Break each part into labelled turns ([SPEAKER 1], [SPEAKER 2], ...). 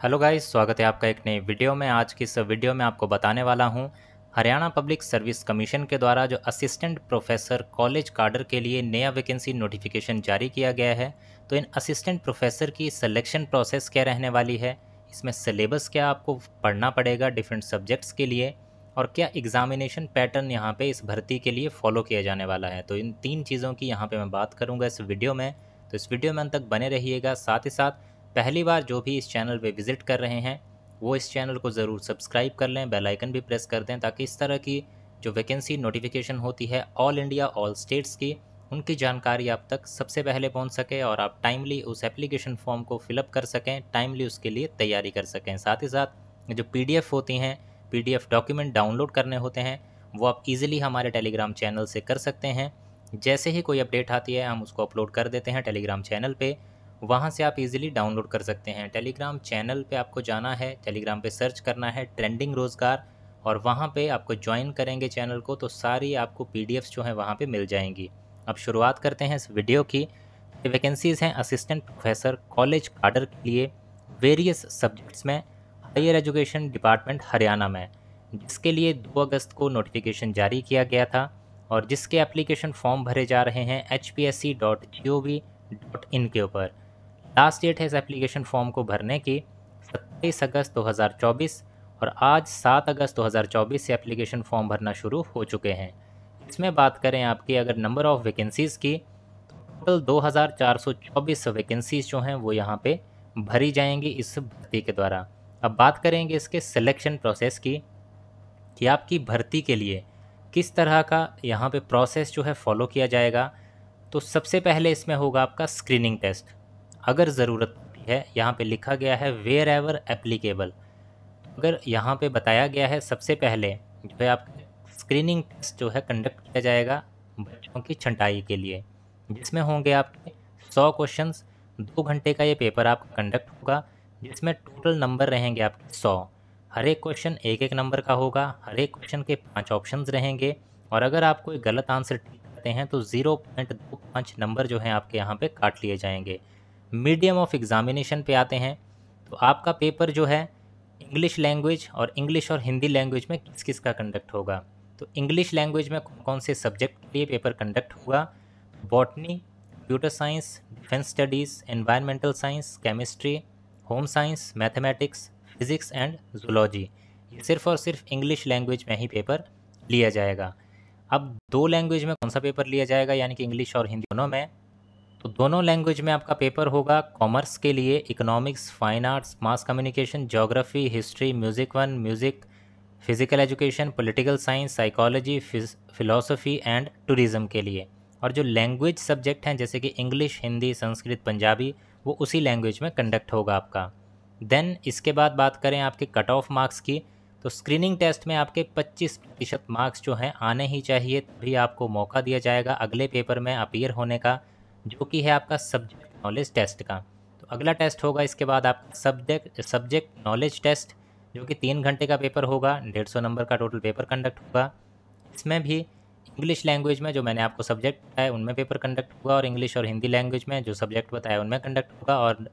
[SPEAKER 1] Hello guys, स्वागत है आपका एक नई वीडियो में। आज की इस वीडियो में आपको बताने वाला हूँ, हरियाणा पब्लिक सर्विस कमीशन के द्वारा जो असिस्टेंट प्रोफेसर कॉलेज कार्डर के लिए नया वैकेंसी नोटिफिकेशन जारी किया गया है तो इन असिस्टेंट प्रोफेसर की सिलेक्शन प्रोसेस क्या रहने वाली है? इसमें सिलेबस क्या आपको पढ़ना पड़ेगा डिफरेंट सब्जेक्ट्स के लिए? और क्या एग्जामिनेशन पैटर्न यहाँ पे इस भर्ती के लिए फॉलो किया जाने वाला है? तो इन तीन चीज़ों की यहाँ पे मैं बात करूँगा इस वीडियो में। तो इस वीडियो में अंत तक बने रहिएगा, साथ ही साथ पहली बार जो भी इस चैनल पे विज़िट कर रहे हैं, वो इस चैनल को ज़रूर सब्सक्राइब कर लें, बेल आइकन भी प्रेस कर दें ताकि इस तरह की जो वैकेंसी नोटिफिकेशन होती है ऑल इंडिया, ऑल स्टेट्स की, उनकी जानकारी आप तक सबसे पहले पहुँच सके और आप टाइमली उस एप्लीकेशन फॉर्म को फिलअप कर सकें टाइमली उसके लिए तैयारी कर सकें। साथ ही साथ जो पीडीएफ होती हैं पीडीएफ डॉक्यूमेंट डाउनलोड करने होते हैं, वो आप इजीली हमारे टेलीग्राम चैनल से कर सकते हैं। जैसे ही कोई अपडेट आती है, हम उसको अपलोड कर देते हैं टेलीग्राम चैनल पे। वहाँ से आप इजीली डाउनलोड कर सकते हैं। टेलीग्राम चैनल पे आपको जाना है टेलीग्राम पे सर्च करना है ट्रेंडिंग रोज़गार और वहाँ पे आपको ज्वाइन करेंगे चैनल को तो सारी आपको पी जो है वहाँ पर मिल जाएँगी। अब शुरुआत करते हैं इस वीडियो की। वैकेंसीज़ हैं असिस्टेंट प्रोफेसर कॉलेज कार्डर के लिए वेरियस सब्जेक्ट्स में हायर एजुकेशन डिपार्टमेंट हरियाणा में। जिसके लिए 2 अगस्त को नोटिफिकेशन जारी किया गया था, और जिसके एप्लीकेशन फॉर्म भरे जा रहे हैं एच के ऊपर। लास्ट डेट है इस एप्लीकेशन फॉर्म को भरने की, सत्ताईस अगस्त 2024 और आज 7 अगस्त 2024 से एप्लीकेशन फॉर्म भरना शुरू हो चुके हैं। इसमें बात करें आपकी अगर नंबर ऑफ़ वैकेंसीज़ की टोटल दो हज़ार चार सौ चौबीस वैकेंसीज़ जो हैं वो यहाँ पे भरी जाएँगी इस भर्ती के द्वारा। अब बात करेंगे इसके सिलेक्शन प्रोसेस की, कि आपकी भर्ती के लिए किस तरह का यहाँ पे प्रोसेस जो है फॉलो किया जाएगा। तो सबसे पहले इसमें होगा आपका स्क्रीनिंग टेस्ट अगर ज़रूरत है, यहाँ पे लिखा गया है वेयर एवर एप्लीकेबल अगर यहाँ पे बताया गया है सबसे पहले, जो है आप स्क्रीनिंग टेस्ट जो है कंडक्ट किया जाएगा बच्चों की छंटाई के लिए, जिसमें होंगे आपके सौ क्वेश्चन दो घंटे का ये पेपर आपका कंडक्ट होगा, जिसमें टोटल नंबर रहेंगे आपके सौ। हर एक क्वेश्चन एक एक नंबर का होगा, हर एक क्वेश्चन के पाँच ऑप्शंस रहेंगे, और अगर आप कोई गलत आंसर ठीक करते हैं तो ज़ीरो पॉइंट दो पाँच नंबर जो हैं आपके यहाँ पे काट लिए जाएँगे। मीडियम ऑफ़ एग्ज़ामिनेशन पे आते हैं। तो आपका पेपर जो है, इंग्लिश लैंग्वेज और इंग्लिश और हिंदी लैंग्वेज में किस किस का कंडक्ट होगा? तो इंग्लिश लैंग्वेज में कौन कौन से सब्जेक्ट के लिए पेपर कंडक्ट होगा botany computer science defence studies environmental science chemistry home science mathematics physics and zoology ये सिर्फ़ और सिर्फ़ इंग्लिश लैंग्वेज में ही पेपर लिया जाएगा। अब दो लैंग्वेज में कौन सा पेपर लिया जाएगा? यानी कि इंग्लिश और हिंदी दोनों में। तो दोनों लैंग्वेज में आपका पेपर होगा कॉमर्स के लिए economics fine arts mass communication geography history music one music physical education political science psychology philosophy and tourism के लिए। और जो लैंग्वेज सब्जेक्ट हैं, जैसे कि इंग्लिश हिंदी संस्कृत पंजाबी वो उसी लैंग्वेज में कंडक्ट होगा आपका। देन इसके बाद बात करें आपके कट ऑफ़ मार्क्स की तो स्क्रीनिंग टेस्ट में आपके 25 प्रतिशत मार्क्स जो हैं, आने ही चाहिए, तभी आपको मौका दिया जाएगा अगले पेपर में अपीयर होने का। जो कि है आपका सब्जेक्ट नॉलेज टेस्ट का। तो अगला टेस्ट होगा, इसके बाद आपका सब्जेक्ट सब्जेक्ट नॉलेज टेस्ट जो कि तीन घंटे का पेपर होगा, डेढ़ सौ नंबर का टोटल पेपर कंडक्ट होगा। इसमें भी इंग्लिश लैंग्वेज में जो मैंने आपको सब्जेक्ट बताया, उनमें पेपर कंडक्ट होगा और इंग्लिश और हिंदी लैंग्वेज में जो सब्जेक्ट बताया, उनमें कंडक्ट होगा और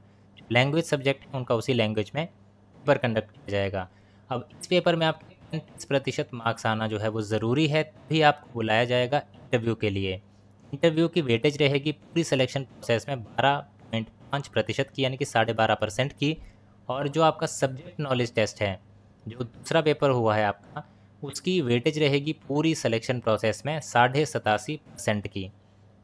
[SPEAKER 1] लैंग्वेज सब्जेक्ट है, उनका उसी लैंग्वेज में पेपर कंडक्ट किया जाएगा। अब इस पेपर में आपके पैंतीस प्रतिशत मार्क्स आना जो है वो ज़रूरी है, तभी आपको बुलाया जाएगा इंटरव्यू के लिए। इंटरव्यू की वेटेज रहेगी पूरी सिलेक्शन प्रोसेस में बारह पॉइंट पाँच प्रतिशत की, यानी कि साढ़े बारह परसेंट की। और जो आपका सब्जेक्ट नॉलेज टेस्ट है, जो दूसरा पेपर हुआ है आपका, उसकी वेटेज रहेगी पूरी सिलेक्शन प्रोसेस में साढ़े सतासी परसेंट की।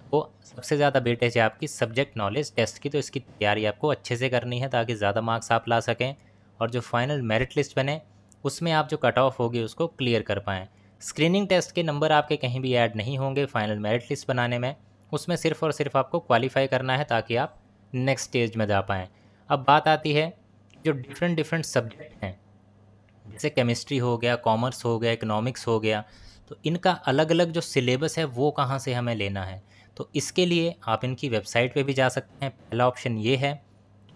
[SPEAKER 1] तो सबसे ज़्यादा वेटेज है आपकी सब्जेक्ट नॉलेज टेस्ट की तो इसकी तैयारी आपको अच्छे से करनी है ताकि ज़्यादा मार्क्स आप ला सकें। और जो फाइनल मेरिट लिस्ट बने, उसमें आप जो कट ऑफ़ होगी, उसको क्लियर कर पाएँ। स्क्रीनिंग टेस्ट के नंबर आपके कहीं भी ऐड नहीं होंगे फाइनल मेरिट लिस्ट बनाने में। उसमें सिर्फ़ और सिर्फ़ आपको क्वालिफाई करना है ताकि आप नेक्स्ट स्टेज में जा पाएँ। अब बात आती है जो डिफरेंट डिफरेंट सब्जेक्ट हैं। जैसे केमिस्ट्री हो गया कॉमर्स हो गया इकोनॉमिक्स हो गया तो इनका अलग अलग जो सिलेबस है वो कहाँ से हमें लेना है? तो इसके लिए आप इनकी वेबसाइट पे भी जा सकते हैं। पहला ऑप्शन ये है,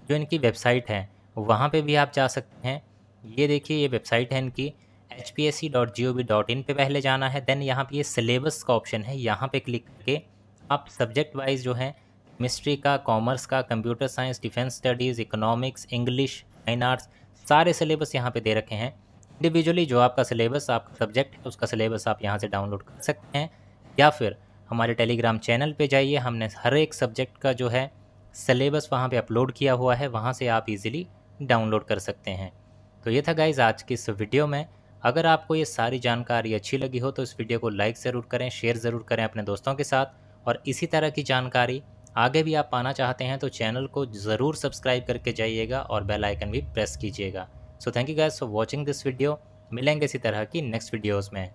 [SPEAKER 1] जो इनकी वेबसाइट है, वहाँ पे भी आप जा सकते हैं। ये देखिए, ये वेबसाइट है इनकी। H P S C dot G O V dot in पर पहले जाना है देन यहाँ पे ये सिलेबस का ऑप्शन है, यहाँ पे क्लिक करके आप सब्जेक्ट वाइज जो है मिस्ट्री का कॉमर्स का computer science defence studies economics English fine arts सारे सिलेबस यहाँ पे दे रखे हैं। इंडिविजुअली जो आपका सिलेबस आपका सब्जेक्ट है, उसका सिलेबस आप यहाँ से डाउनलोड कर सकते हैं। या फिर हमारे टेलीग्राम चैनल पे जाइए, हमने हर एक सब्जेक्ट का जो है सिलेबस वहाँ पे अपलोड किया हुआ है, वहाँ से आप इजीली डाउनलोड कर सकते हैं। तो ये था गाइज़ आज की इस वीडियो में। अगर आपको ये सारी जानकारी अच्छी लगी हो तो इस वीडियो को लाइक ज़रूर करें, शेयर ज़रूर करें अपने दोस्तों के साथ। और इसी तरह की जानकारी आगे भी आप पाना चाहते हैं तो चैनल को ज़रूर सब्सक्राइब करके जाइएगा और बेल आइकन भी प्रेस कीजिएगा। So thank you guys for watching this video. मिलेंगे इसी तरह की नेक्स्ट वीडियोज़ में।